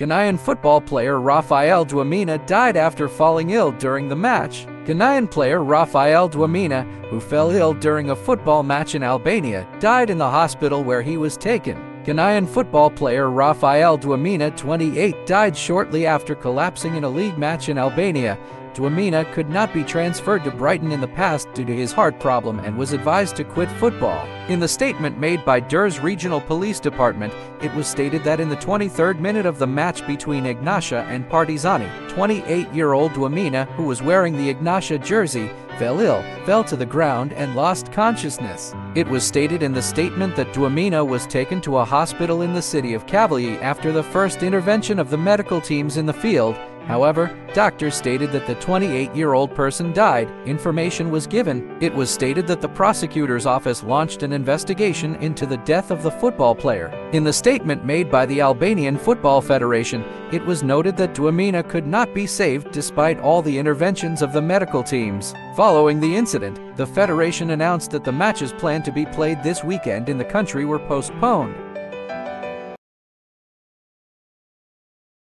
Ghanaian football player Raphael Dwamena died after falling ill during the match. Ghanaian player Raphael Dwamena, who fell ill during a football match in Albania, died in the hospital where he was taken. Ghanaian football player Raphael Dwamena, 28, died shortly after collapsing in a league match in Albania. Dwamena could not be transferred to Brighton in the past due to his heart problem and was advised to quit football. In the statement made by Durrës Regional Police Department, it was stated that in the 23rd minute of the match between Egnatia and Partizani, 28-year-old Dwamena, who was wearing the Egnatia jersey, fell ill, fell to the ground, and lost consciousness. It was stated in the statement that Dwamena was taken to a hospital in the city of Kavalye after the first intervention of the medical teams in the field However, doctors stated that the 28-year-old person died. Information was given. It was stated that the prosecutor's office launched an investigation into the death of the football player. In the statement made by the Albanian Football Federation, it was noted that Dwamena could not be saved despite all the interventions of the medical teams. Following the incident, the federation announced that the matches planned to be played this weekend in the country were postponed.